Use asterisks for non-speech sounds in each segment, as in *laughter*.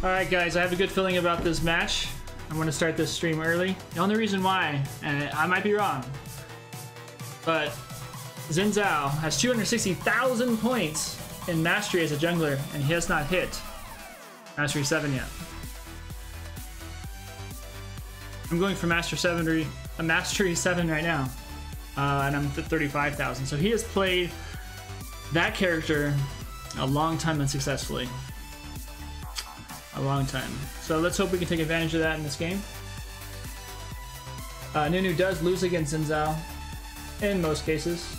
Alright guys, I have a good feeling about this match. I'm going to start this stream early. The only reason why, and I might be wrong, but Xin Zhao has 260,000 points in Mastery as a jungler, and he has not hit Mastery 7 yet. I'm going for Master 7, a Mastery 7 right now, uh, and I'm at 35,000. So he has played that character a long time unsuccessfully. A long time. So let's hope we can take advantage of that in this game. Uh, Nunu does lose against Xin Zhao in most cases.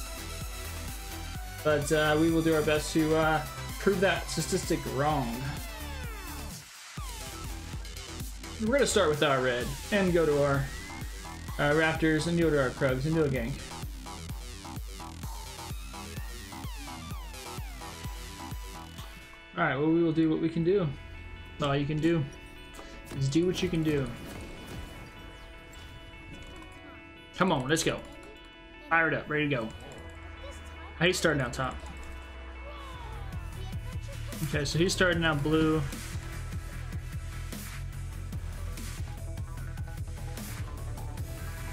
But uh, we will do our best to uh, prove that statistic wrong. We're going to start with our red and go to our uh, Raptors and go to our Krugs and do a gank. Alright, well we will do what we can do. All you can do is do what you can do. Come on, let's go. Fired up, ready to go. I hate starting out top. Okay, so he's starting out blue.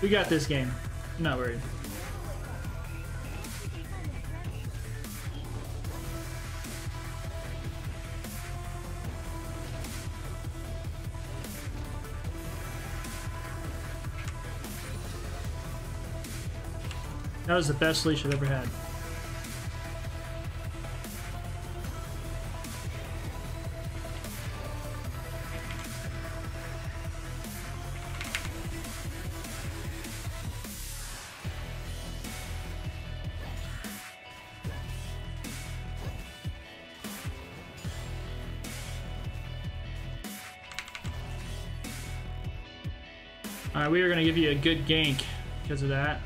We got this game. I'm not worried. That was the best leash I've ever had. Alright, we are going to give you a good gank because of that.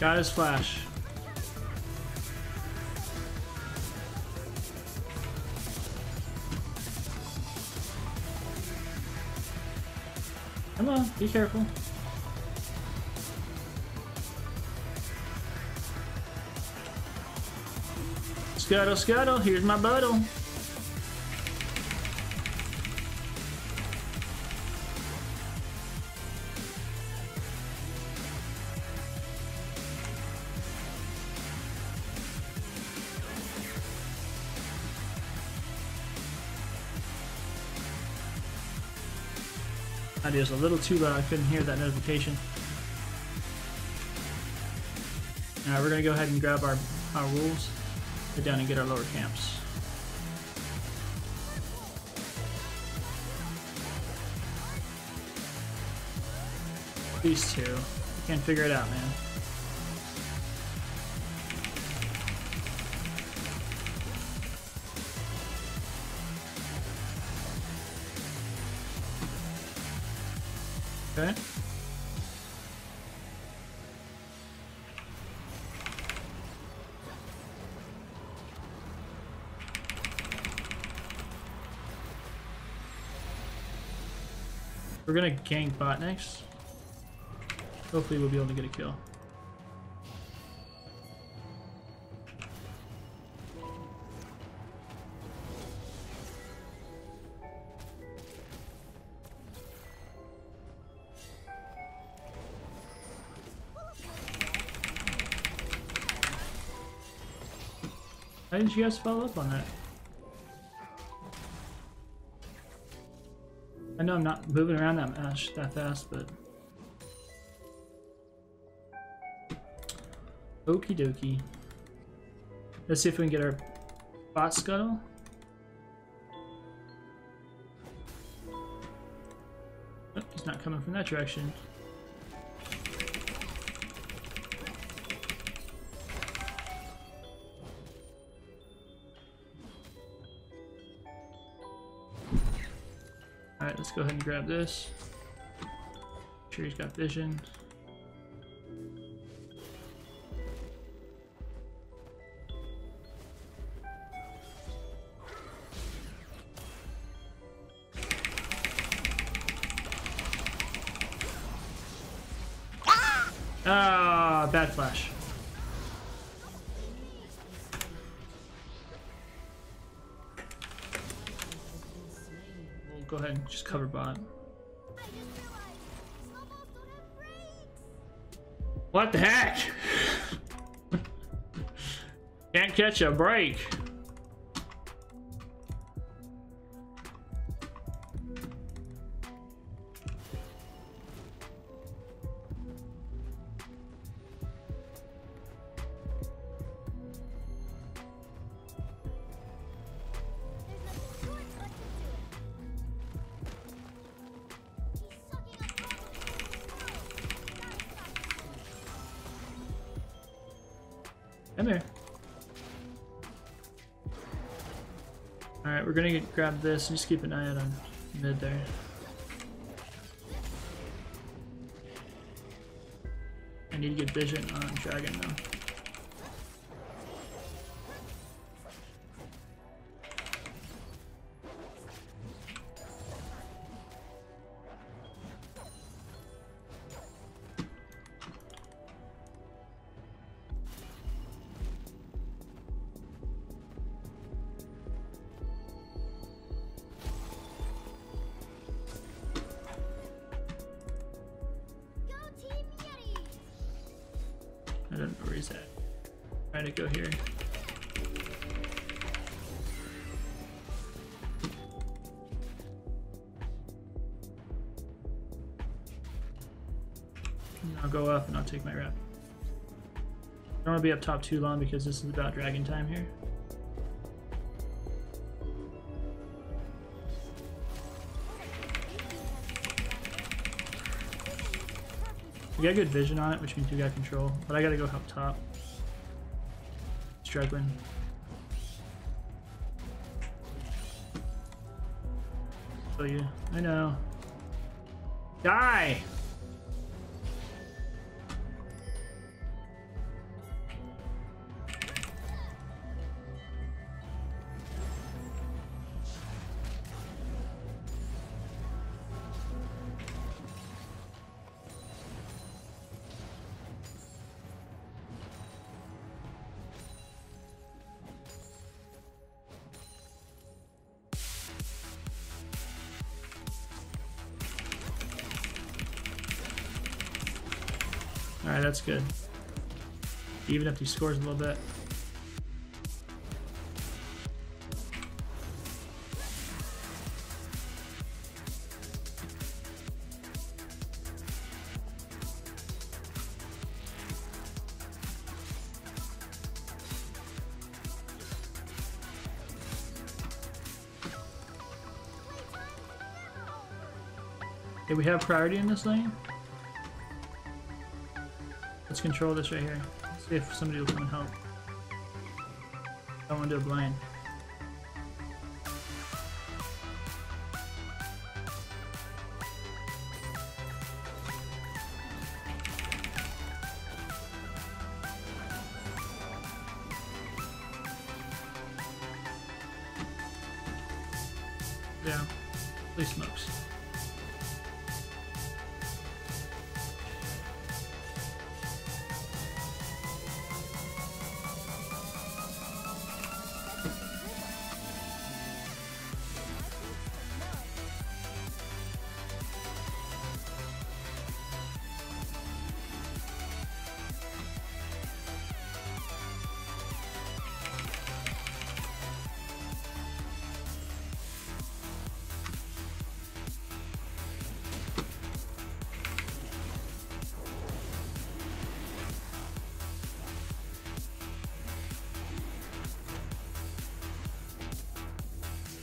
Got his flash. Come on, be careful. Scuttle, scuttle, here's my buttle. Audio is a little too loud. I couldn't hear that notification. Alright, we're going to go ahead and grab our, our rules, Go down and get our lower camps. These two. I can't figure it out, man. Okay. We're gonna gank bot next. Hopefully we'll be able to get a kill. Why didn't you guys follow up on that? I know I'm not moving around that much that fast, but Okie dokie. Let's see if we can get our bot scuttle. Oh, he's not coming from that direction. Let's go ahead and grab this. Sure he's got vision. Ah, bad flash. Go ahead and just cover bot. What the heck? *laughs* Can't catch a break. Come here. Alright, we're gonna get, grab this and just keep an eye out on mid there. I need to get vision on dragon though. I don't know where he's at. Try to go here. I'll go up and I'll take my rep. Don't want to be up top too long because this is about dragon time here. We got good vision on it, which means we got control. But I gotta go up top. Struggling. So you, I know. Die! Alright, that's good. Even up these scores a little bit. Okay, we have priority in this lane. Let's control this right here. See if somebody will come and help. I want to do a blind.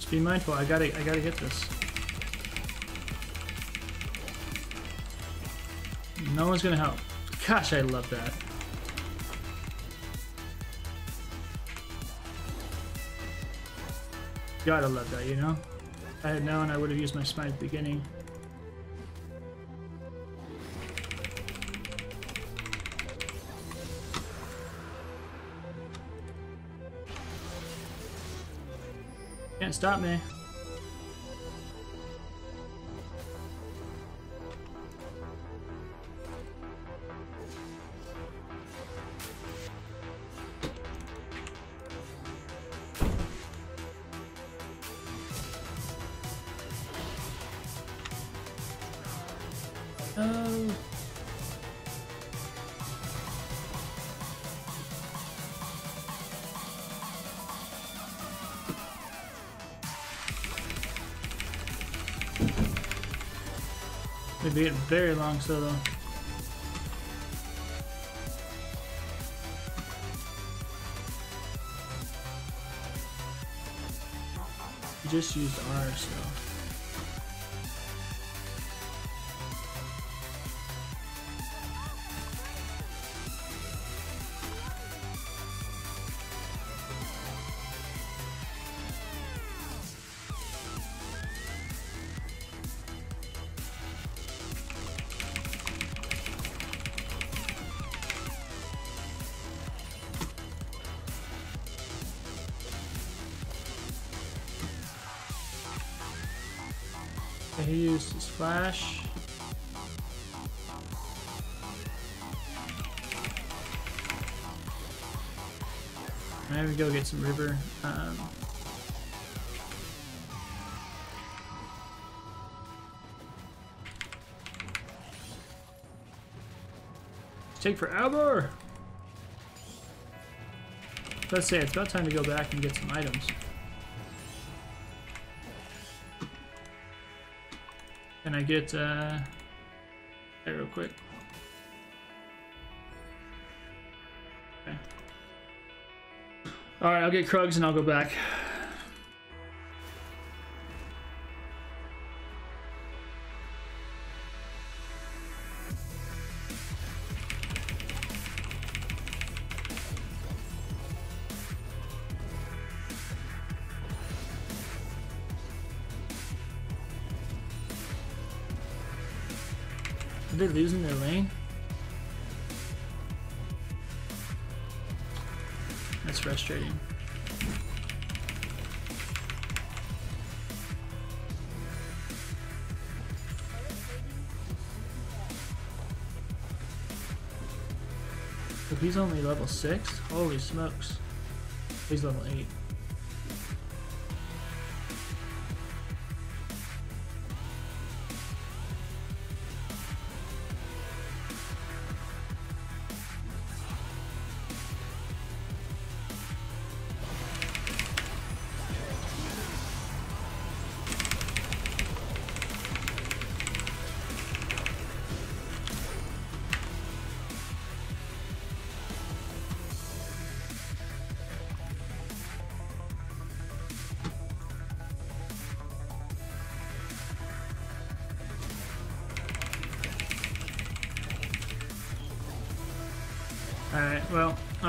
Just be mindful. I gotta, I gotta hit this. No one's gonna help. Gosh, I love that. Gotta love that, you know? I had known, I would have used my smite at the beginning. Stop me. Maybe get very long solo. You just used R, so. He used his flash. I'm go get some river. Um, take forever. Let's say it's about time to go back and get some items. Can I get uh, real quick? Okay. All right, I'll get Krugs and I'll go back. Losing their lane? That's frustrating. If he's only level 6? Holy smokes. He's level 8.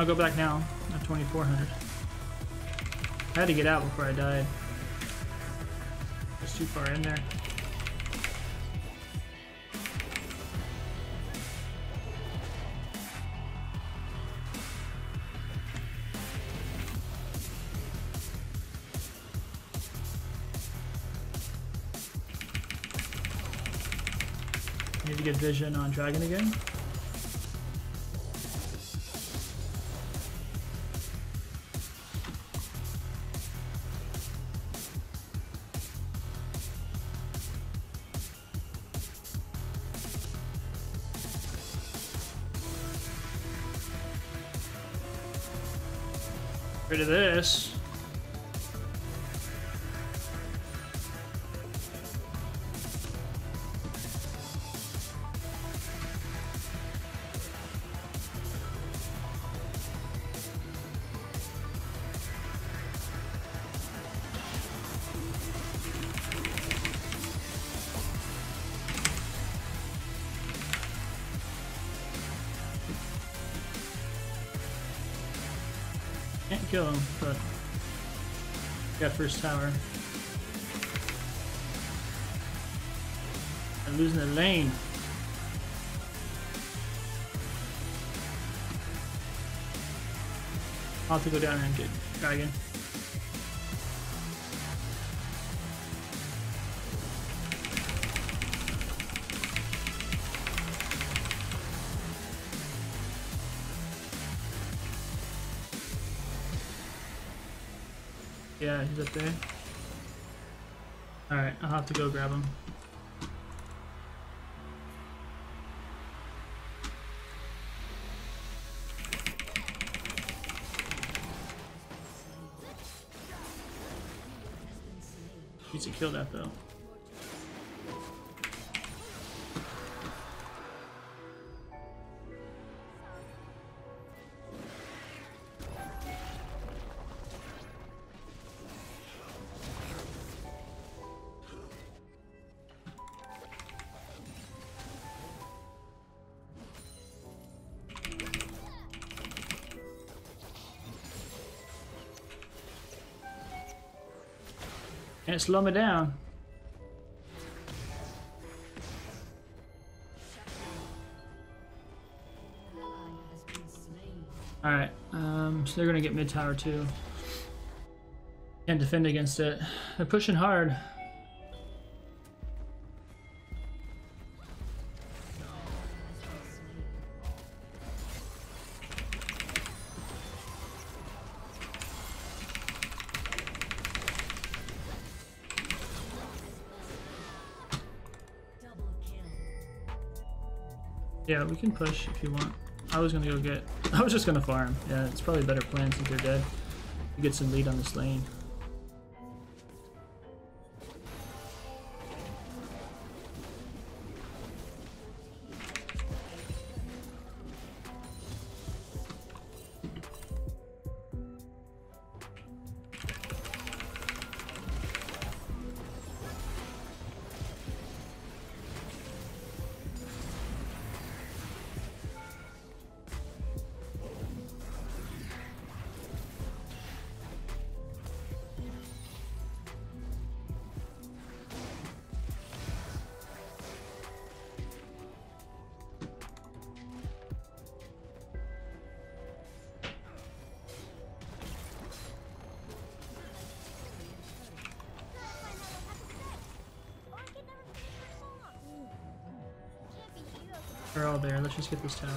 I'll go back now. I'm 2400. I had to get out before I died. It's too far in there. Need to get vision on dragon again. kill him, but got first tower. I'm losing the lane. I'll have to go down and get Dragon. He's up there. Alright, I'll have to go grab him. Needs to kill that though. Can't slow me down. Alright, um, so they're gonna get mid tower too. Can't defend against it. They're pushing hard. Yeah, we can push if you want. I was gonna go get. *laughs* I was just gonna farm. Yeah, it's probably a better plan since they're dead. You get some lead on this lane. They're all there. Let's just get this tower.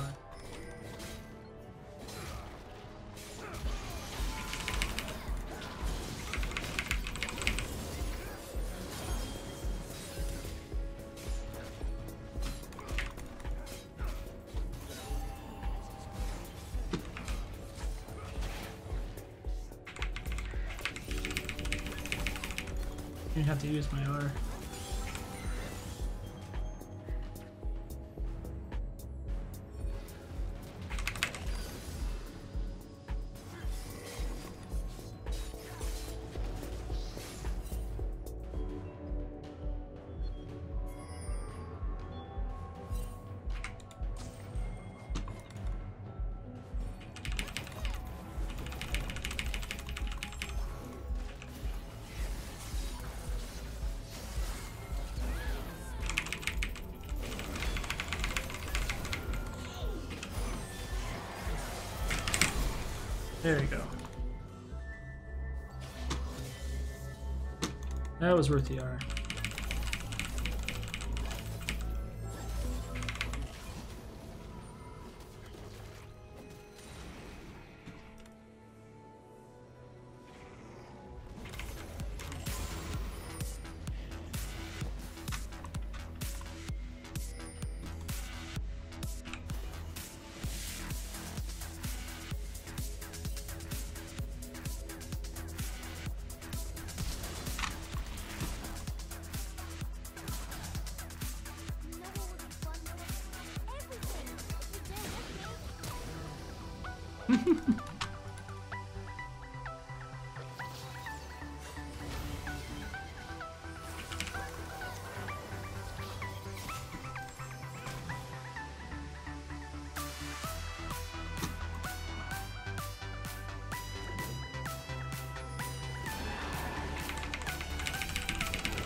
You have to use my R. That was worth the R.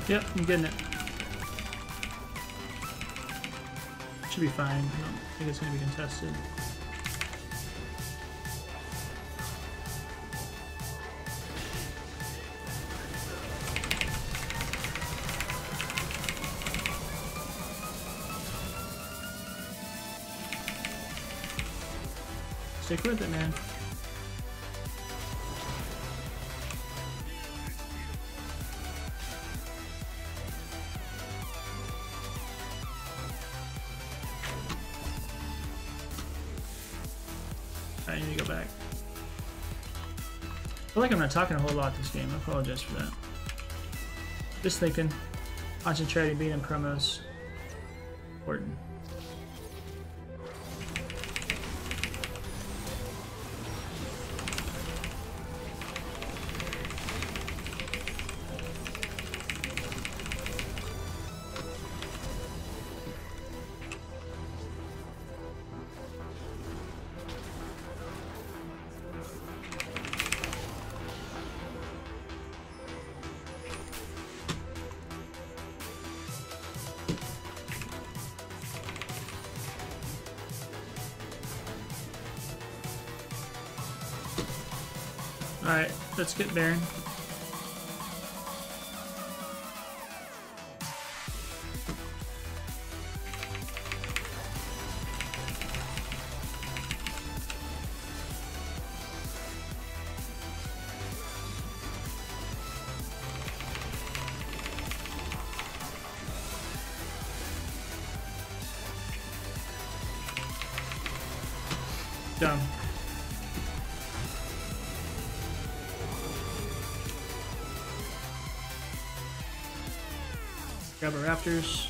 Yep, I'm getting it. Should be fine. I don't think it's going to be contested. Not talking a whole lot this game. I apologize for that. Just thinking, concentrating, being in promos, important. Let's get Baron. Grab our raptors.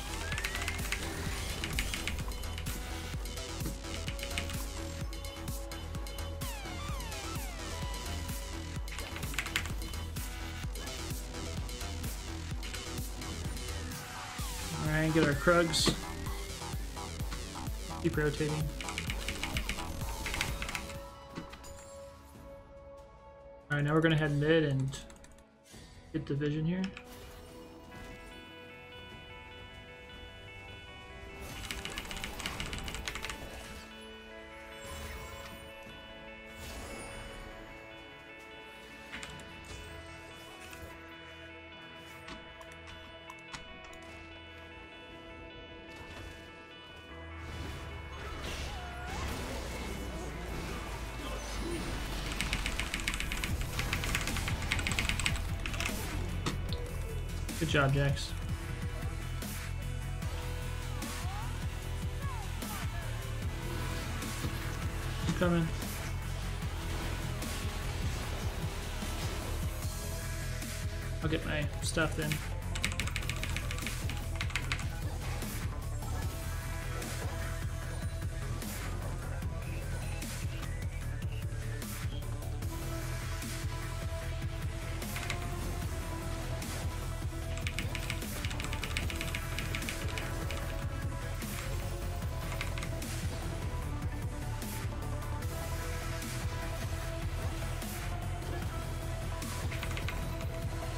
Alright, get our Krugs. Keep rotating. Alright, now we're gonna head mid and get the vision here. Job, Jax. I'm coming. I'll get my stuff then.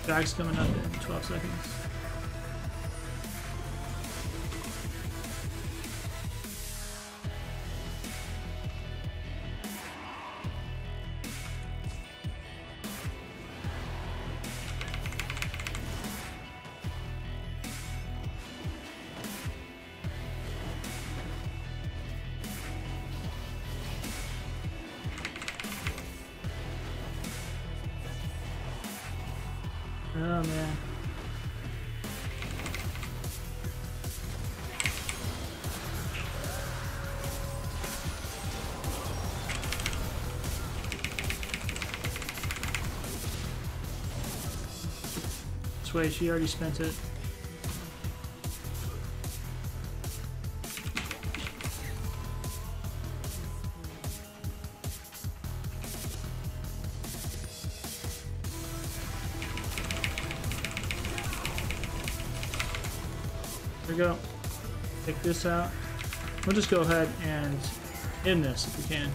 Drag's coming up in 12 seconds. Oh man. This way, she already spent it. This out. We'll just go ahead and end this if we can.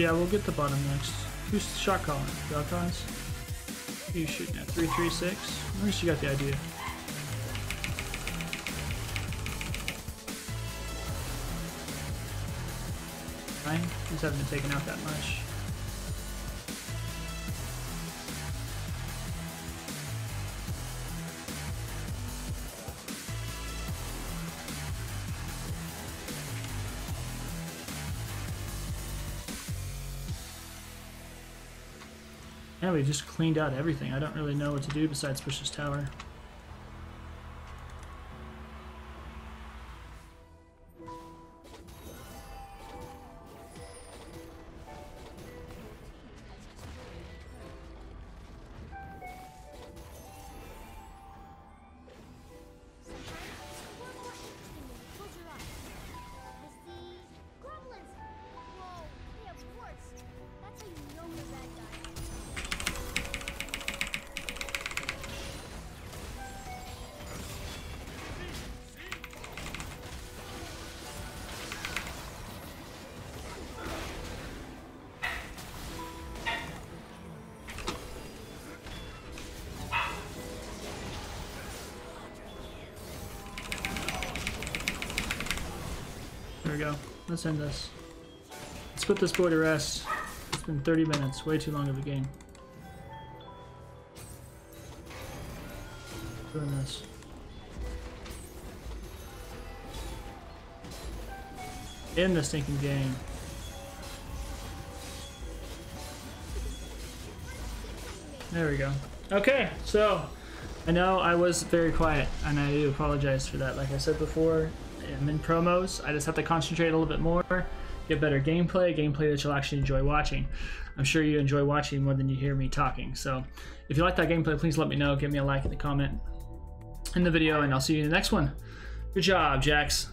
Yeah, we'll get the bottom next. Who's shot calling? Valkons? Who you shooting at? 336? At least you got the idea. These haven't been taken out that much. Yeah, we just cleaned out everything. I don't really know what to do besides push this tower. Go. Let's end this. Let's put this boy to rest. It's been 30 minutes. Way too long of a game. Doing this. In the stinking game. There we go. Okay, so I know I was very quiet, and I do apologize for that. Like I said before, I'm in promos. I just have to concentrate a little bit more, get better gameplay, gameplay that you'll actually enjoy watching. I'm sure you enjoy watching more than you hear me talking. So if you like that gameplay, please let me know. Give me a like in the comment in the video, and I'll see you in the next one. Good job, Jax.